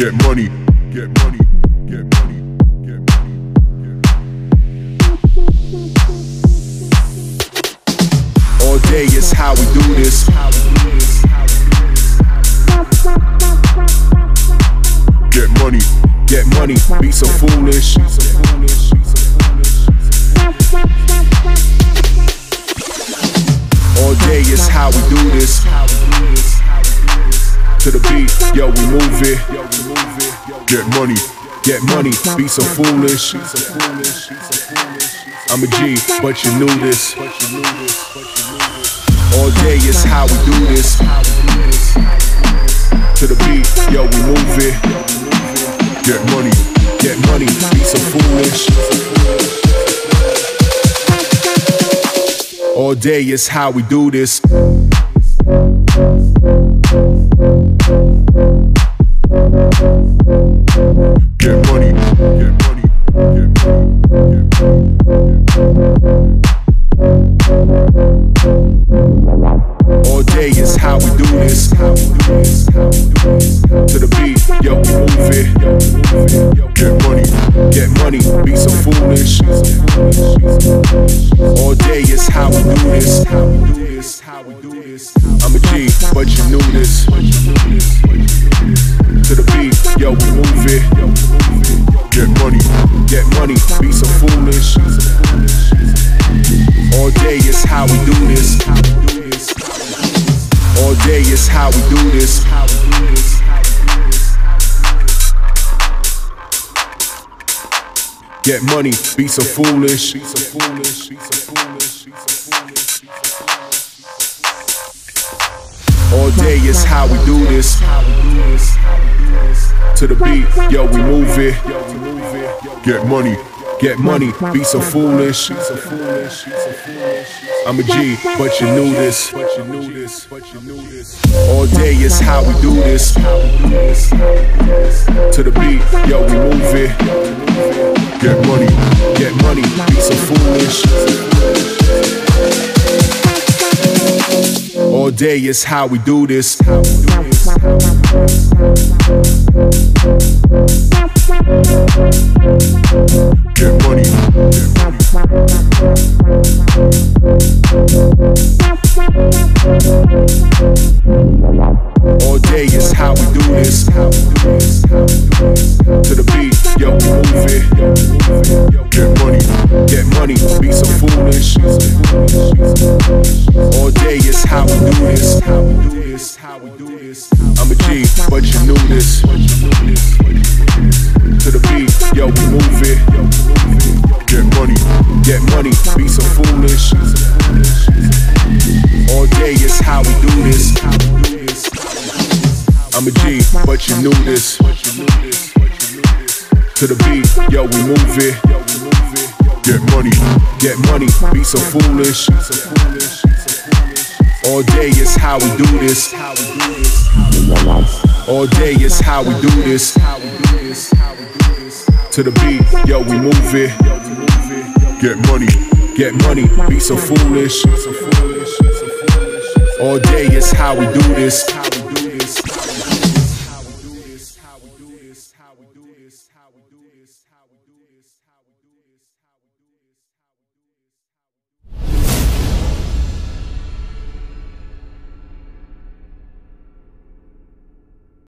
Get money, get money, get money, get money. All day is how we do this. Get money, get money, be so foolish. All day is how we do this. To the beat, yo, we move it. Get money, get money, be so foolish. I'm a G, but you knew this. All day is how we do this. To the beat, yo, we move it. Get money, get money, be so foolish. All day is how we do this. Get money, get money, get money, get money. All day is how we do this. how To the beat, yo, we move it. Get money, get money, be so foolish. All day is how we do this, how we do this. I'm a G, but you knew this. To the beat, yo, we move it. Get money, get money, be so foolish. All day is how we do this. All day is how we do this. Get money, be so foolish. All day is how we do this. To the beat, yo, we move it. Get money, get money, be so foolish. I'm a G, but you knew this. All day is how we do this. To the beat, yo, we move it. Get money, get money, be so foolish. All day is how we do this. Get money, get money. All day is how we do this. To I'm a G, but you knew this. To the beat, yo, we move it. Get money, get money, be so foolish. All day is how we do this. I'm a G, but you knew this. To the beat, yo, we move it. Get money, get money, be so foolish. All day is how we do this. All day is how we do this. To the beat, yo, we move it. Get money, get money, be so foolish. All day is how we do this.